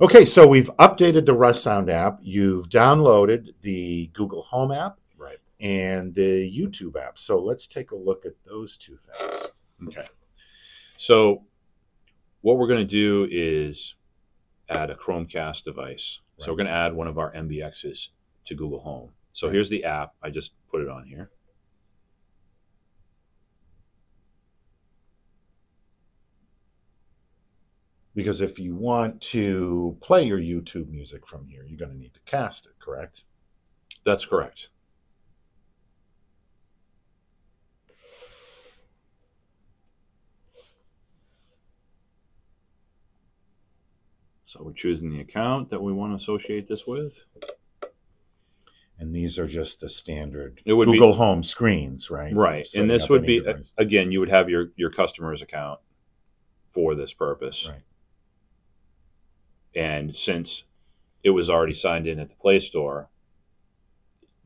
Okay, so we've updated the Russound app. You've downloaded the Google Home app Right. and the YouTube app. So let's take a look at those two things. Okay. So what we're going to do is add a Chromecast device. So we're going to add one of our MBXs to Google Home. So Right. here's the app. I just put it on here. Because if you want to play your YouTube music from here, you're going to need to cast it, correct? That's correct. So we're choosing the account that we want to associate this with. And these are just the standard It would be- Google Home screens, right? Right. Setting And this would be, device. again, you would have your, your customer's account for this purpose. Right. And since it was already signed in at the Play Store,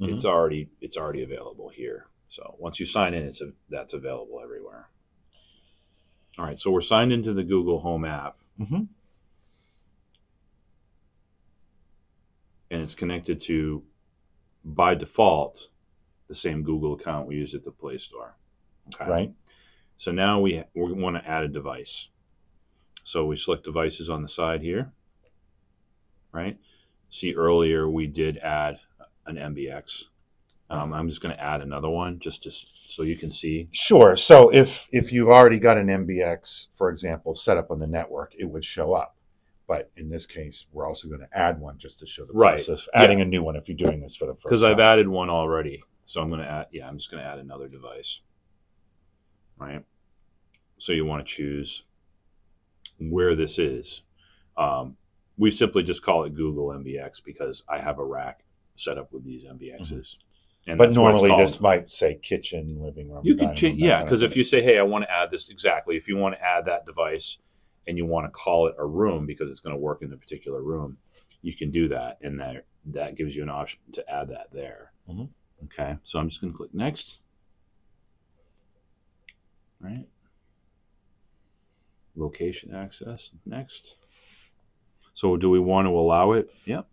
Mhm. it's already it's already available here. So once you sign in, it's a, that's available everywhere. All right, so we're signed into the Google Home app, Mhm. and it's connected to, by default, the same Google account we use at the Play Store. Okay. right. So now we we want to add a device. So we select devices on the side here. Right. See earlier we did add an MBX. Um, I'm just going to add another one just to so you can see. Sure. So if if you've already got an MBX, for example, set up on the network, it would show up. But in this case, we're also going to add one just to show the Right. process. Adding a new one if you're doing this for the first time. Because I've added one already, so I'm going to add. Yeah, I'm just going to add another device. Right. So you want to choose where this is. Um, we simply just call it Google MBX because I have a rack set up with these MBXs. And But that's what it's normally this might say kitchen, living room. you can dining change, yeah. kind of Because if you say, "Hey, I want to add this," exactly. If you want to add that device and you want to call it a room because it's going to work in a particular room, you can do that, and that that gives you an option to add that there. Mhm. Okay, so I'm just going to click next. Right. Location access next. So do we want to allow it? Yep.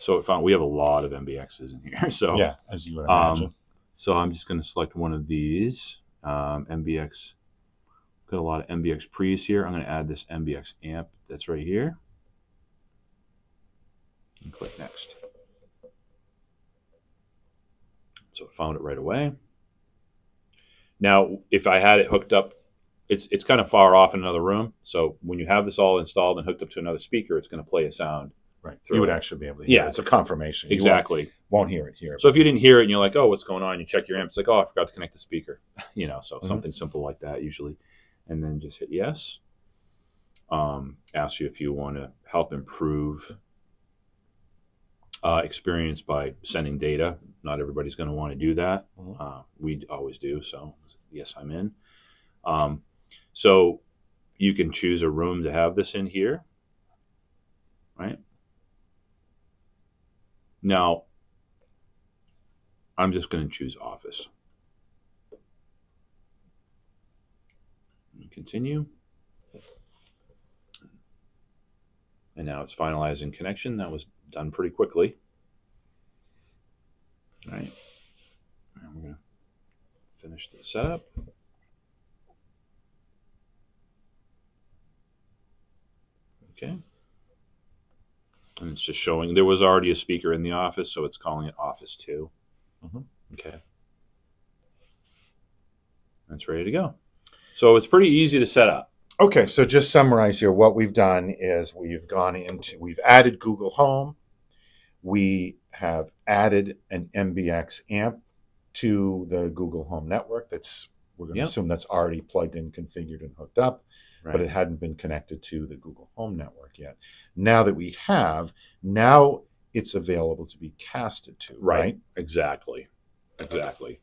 So it found we have a lot of MBXs in here. So yeah, as you would Um, imagine. so I'm just going to select one of these um, MBX. Got a lot of MBX pre's here. I'm going to add this MBX amp that's right here. And click next. So it found it right away. Now, if I had it hooked up, it's it's kind of far off in another room. So when you have this all installed and hooked up to another speaker, it's going to play a sound. right. through You would actually be able to hear. Yeah. it. It's a confirmation. You won't- Exactly. won't hear it here. So if you didn't hear it and you're like, oh, what's going on? You check your amp. It's like, oh, I forgot to connect the speaker. you know, so Mhm. something simple like that usually. And then just hit yes. Um, ask you if you want to help improve uh, experience by sending data. Not everybody's going to want to do that. Mhm. Uh, we always do. So yes, I'm in. Um, so you can choose a room to have this in here. Right. Now, I'm just going to choose office. Continue. And now it's finalizing connection. That was done pretty quickly. All right. And we're going to finish the setup. Okay. And it's just showing there was already a speaker in the office, so it's calling it Office 2. Mhm. Okay. That's ready to go. So it's pretty easy to set up. Okay, so just summarize here. What we've done is we've gone into, we've added Google Home. We have added an MBX amp to the Google Home network. That's, we're going to Yep. assume that's already plugged in, configured, and hooked up, Right. but it hadn't been connected to the Google Home network yet. Now that we have, now it's available to be casted to, Right. right? Exactly. Exactly.